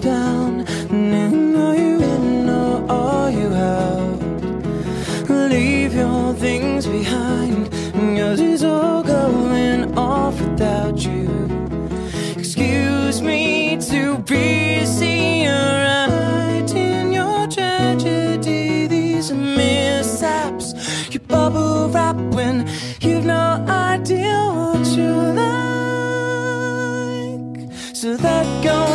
down. And are you in or all you out? Leave your things behind. Yours is all going off without you. Excuse me to be a right in your tragedy These mishaps. You bubble wrap when you've no idea what you like. So that goes